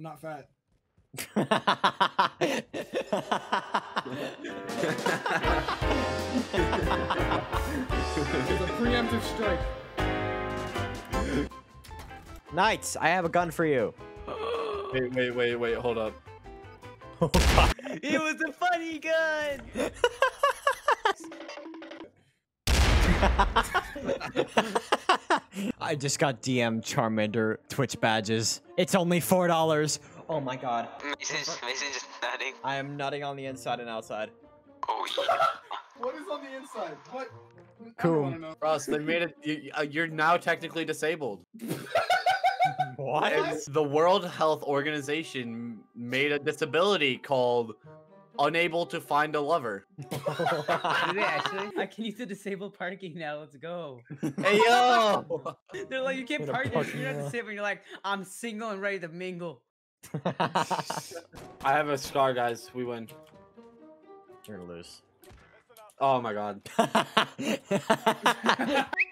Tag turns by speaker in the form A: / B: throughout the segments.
A: I'm not fat. It's a preemptive strike.
B: Knights, I have a gun for you.
C: Wait, wait, wait, wait. Hold up.
D: Oh, it was a funny gun.
B: I just got DM Charmander Twitch badges. It's only four dollars. Oh my god.
E: Mason's, Mason's just nodding.
B: I am nutting on the inside and outside.
E: Oh yeah.
A: What is on the inside? What?
B: Cool.
A: wanna.
C: Ross, they made it. You, uh, you're now technically disabled.
B: What?
C: And the World Health Organization made a disability called unable to find a lover.
D: Did they actually? I can use the disabled parking now. Let's go.
C: hey yo!
D: They're like, you can't
B: What
D: park if
B: parking
D: you're not
B: lot.
D: disabled. And you're like, I'm single and ready to mingle.
C: I have a scar, guys. We win.
B: You're gonna lose.
C: Oh my god.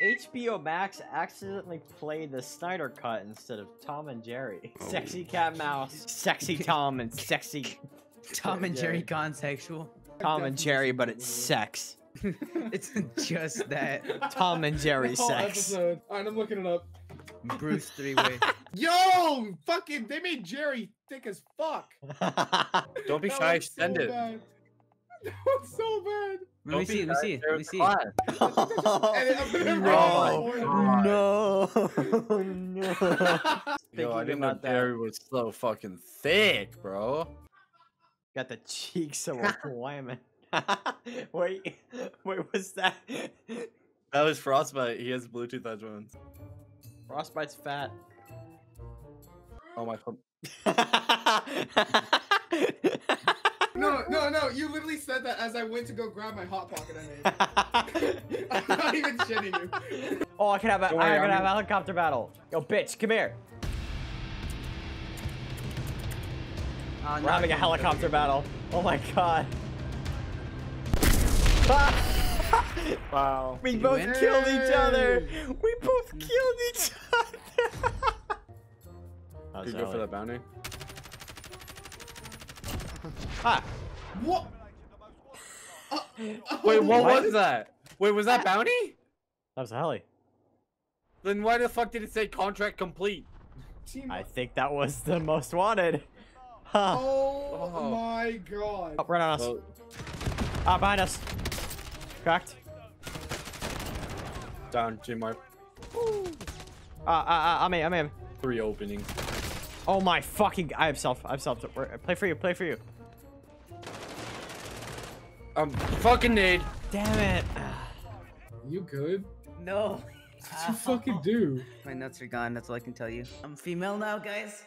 B: HBO Max accidentally played the Snyder Cut instead of Tom and Jerry. Oh. Sexy cat mouse, sexy Tom, and sexy
D: Tom and Jerry gone sexual.
B: Tom and Jerry, but it's sex.
D: it's just that.
B: Tom and Jerry
A: The
B: sex.
A: episode. Alright, I'm looking it up.
D: Bruce three way.
A: Yo! Fucking, they made Jerry thick as fuck.
C: Don't be
A: That
C: shy, send
A: so
C: it.
A: Bad. That looks so bad.
D: Let me
C: Don't be
D: see. Let me see. Let me see.
C: class.
A: I'm oh
B: no,
C: Oh
B: no, no.
C: Yo, I didn't know
B: that.
C: Jerry was so fucking thick, bro.
B: Got the cheeks of a woman. wait, wait, what's that?
C: That was Frostbite. He has Bluetooth headphones.
B: Frostbite's fat.
C: Oh my god.
A: No, no, no. You literally said that as I went to go grab my hot pocket I made. I'm not even shitting you.
B: oh, I can have a,
C: Don't
B: I
C: worry,
B: can
C: I'm
B: have a helicopter battle. Yo, bitch, come here.
D: Uh,
B: We're having a helicopter battle. Oh my god.
C: Wow.
B: we
D: you
B: both
D: win?
B: killed each other. We both killed each other. That was
C: Did you go for
B: early.
C: that bounty?
B: Ah,
A: What? Uh,
C: Wait, what
B: What?
C: was that? Wait, was that bounty?
B: that was a heli.
C: Then why the fuck did it say contract complete?
B: I think that was the most wanted. Huh.
A: Oh,
C: Oh.
A: my god.
B: Oh, right on us.
C: Well,
B: Ah, behind us. Cracked.
C: down, J Mark.
B: Ah, ah, ah, I'm in, I'm in.
C: Three openings.
B: Oh my fucking! I have self. I have self. We're- Play for you. Play for you.
C: I'm fucking nade.
B: Damn it.
A: You good?
D: No.
A: What you fucking do?
D: My nuts are gone. That's all I can tell you. I'm female now, guys.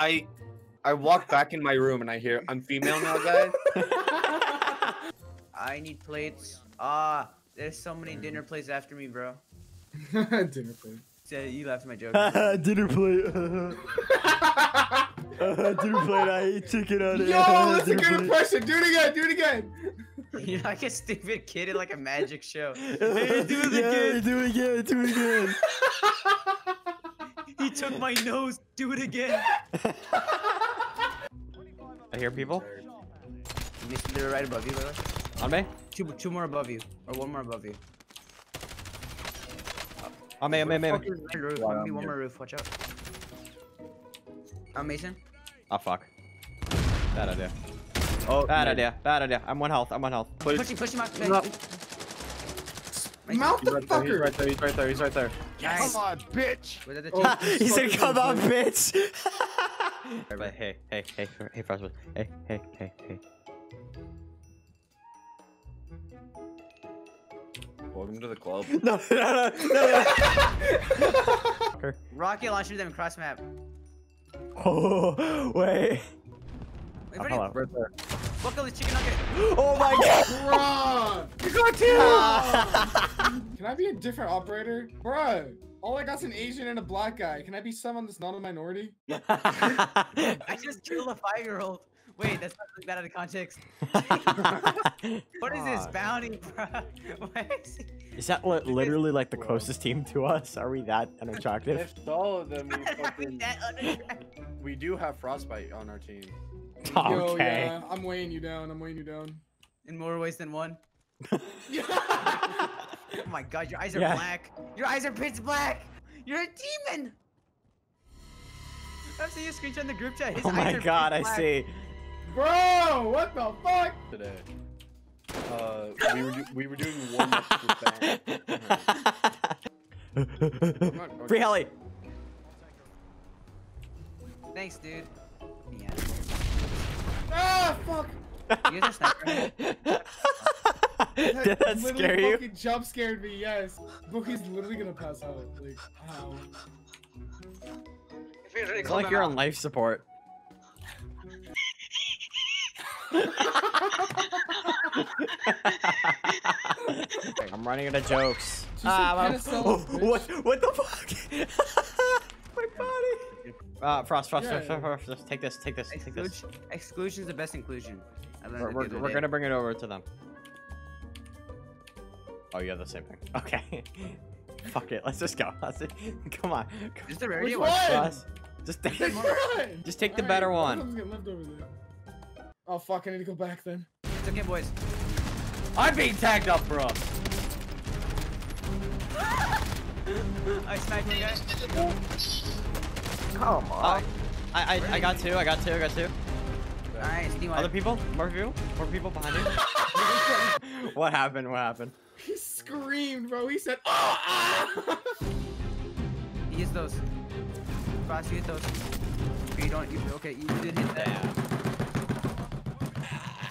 C: I, I walk back in my room and I hear, I'm female now, guys.
D: I need plates. Ah, there's so many dinner plates after me, bro.
A: Dinner plate.
D: So you laughed at my joke.
B: Dinner plate. dinner plate. I ate chicken on
A: Yo, that's a good impression. Do it again. Do it again.
D: You're like a stupid kid in like a magic show.
B: Hey,
D: do it again.
B: Do it again. Do it again.
D: He took my nose. Do it again.
B: I hear people
D: they're right above you, by the way.
B: on me.
D: Two, two more above you, or one more above you.
B: On me. On me. On me.
D: One roof.
C: Wow,
D: One,
C: I'm
D: one
C: here.
D: more roof. Watch out. I'm Mason.
B: Oh fuck. Bad idea.
C: Oh,
B: Bad
C: nade.
B: idea. Bad idea. I'm one health. I'm one health.
C: Please.
D: Push him, push him out.
C: He's.
A: Mouth the
C: right there, he's right there, he's right there, he's right there.
D: Nice.
F: Come on, bitch!
D: The
A: Oh.
B: he said, "Come on, bitch." Everybody, hey, hey, hey, hey, Frostbite. Hey, hey, hey, hey.
C: Welcome to the club.
B: No, no, no, no.
D: Rocket launcher them cross map.
B: oh, wait.
D: Wait,
B: Oh,
D: for
B: hello.
C: Right there.
D: Look at this chicken nugget.
B: Oh my oh, god.
A: Bruh.
B: You got two.
A: Can I be a different operator? Bruh. All I got's an Asian and a black guy. Can I be someone that's not a minority?
D: I just killed a five-year-old. Wait, that's not really bad out of context. What is this
B: God.
D: bounty, bro? Why is he-
B: Is that what literally like the closest team to us? Are we that unattractive?
C: If so, then we
D: Are we
C: fucking.
D: that unattractive?
C: we do have frostbite on our team.
A: Yo,
B: Okay.
A: yeah, I'm weighing you down. I'm weighing you down.
D: In more ways than one.
A: Yeah.
D: Oh my god, your eyes are
B: Yeah.
D: black. Your eyes are pitch black. You're a demon. I'm seeing a screenshot in the group chat. His
B: Oh my god, I
D: black.
B: see.
A: Bro, what the fuck?
C: today. Uh, we were we were doing warm ups for band. I'm not going
B: Free heli.
D: Thanks, dude. Yeah.
A: Ah, fuck.
D: You guys are sniper.
B: Did that
A: literally
B: scare you?
A: fucking jump scared me, yes. Bookie's literally gonna pass out. Like, how?
B: It's like you're on life support. I'm running out of jokes.
A: She said
B: Ah, my-
A: penicillin,
B: what? What the fuck? my body. Uh, frost, frost,
A: Yeah.
B: frost, frost, frost, frost. Take this, take this, take this.
D: Exclusion. Exclusion's the best inclusion.
B: We're, we're, we're gonna bring it over to them. Oh, you have the same thing. Okay. Fuck it. Let's just go. Let's come on. Come
D: Is the
A: Which
D: rarity
A: one?
B: Frost. Just take,
A: Which one?
B: just take the
A: Alright,
B: better
A: one
B: one.
A: of them's getting left. Oh fuck, I need to go back then.
D: It's okay, boys.
C: I'm being tagged up, bro.
D: I sniped one guy.
B: Oh, I, I, I got two. I got two. I got two.
D: Nice. D
B: Other people? More people? More people behind you? what happened? What happened?
A: He screamed, bro. He said, "Oh!" ah!"
D: He hits those. Fast, you hit those. Okay, you don't. You, okay, you did hit that.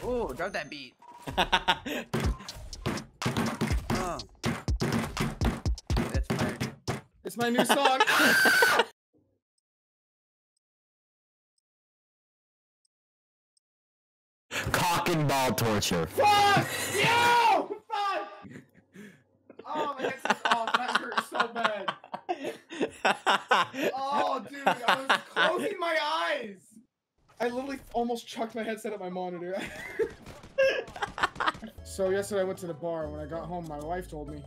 D: Oh, drop that beat. Oh. That's fire, dude.
A: It's my new song.
F: Cock and ball torture.
A: Fuck! Yo! Fuck! Oh, my head's just off. That hurt so bad. Oh, dude, I was closing my eyes. I literally almost chucked my headset at my monitor. so yesterday I went to the bar. When I got home, my wife told me.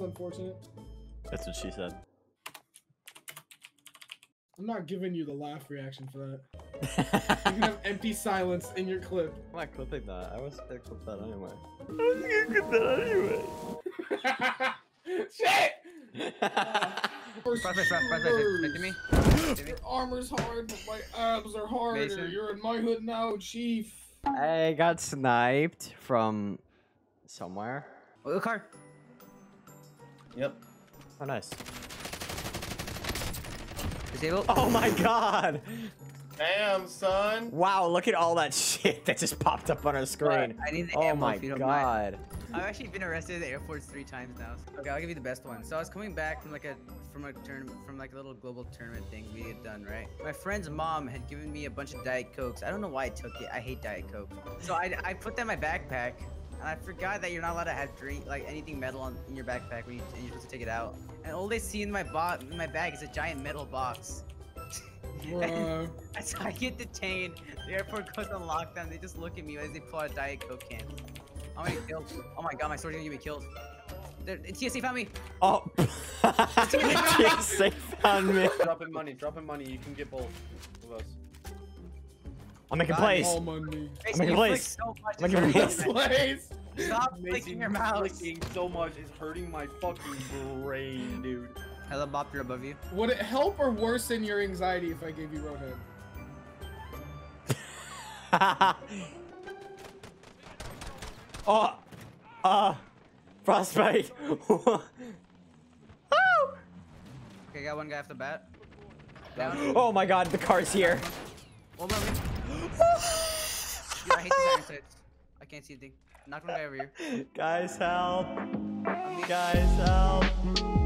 A: Was unfortunate.
B: That's what she said.
A: I'm not giving you the laugh reaction for that. You can have empty silence in your clip.
B: I'm not clipping that. I was gonna clip that anyway. I was gonna clip that anyway.
A: Shit!
D: Frost, Frost,
A: Birds.
D: to me. Me.
A: Your armor's hard, but my abs are harder.
D: Mason.
A: You're in my hood now, chief.
B: I got sniped from somewhere.
D: Oh, the car.
C: Yep.
B: Oh, nice.
D: Disabled.
B: Oh my god!
C: Damn, son.
B: Wow, look at all that shit that just popped up on our screen.
D: I need the
B: Oh
D: ammo
B: my
D: if you don't mind.
B: god.
D: I've actually been arrested at the airports three times now. Okay, I'll give you the best one. So I was coming back from like a from a turn from like a little global tournament thing we had done, right? My friend's mom had given me a bunch of Diet Cokes. I don't know why I took it. I hate Diet Coke. So I, I put that in my backpack, and I forgot that you're not allowed to have drink like anything metal on, in your backpack when you, and you're supposed to take it out. And all they see in my bo- in my bag is a giant metal box.
A: Bro.
D: So I get detained. The airport goes on lockdown. They just look at me as they pull out a Diet Coke can. I'm gonna get killed. Oh my god, my sword's gonna get me killed. There, TSA found me.
B: Oh, TSA found me.
C: Dropping money, dropping money. You can get both of us.
B: I'm making
D: God,
B: plays.
A: All money.
D: Mason,
B: making plays.
D: so.
B: I'm making plays.
D: Stop
C: Making
D: your mouse.
C: Flicking so much is hurting my fucking brain, dude.
D: Helicopter above you.
A: Would it help or worsen your anxiety if I gave you Roadhead?
B: oh, uh, frostbite. oh!
D: Okay, got one guy off the bat. Down.
B: oh my god, the car's here.
D: One more. Dude, I hate the siren sights. I can't see a thing. Knock one guy over here.
B: Guys, help. Guys, help.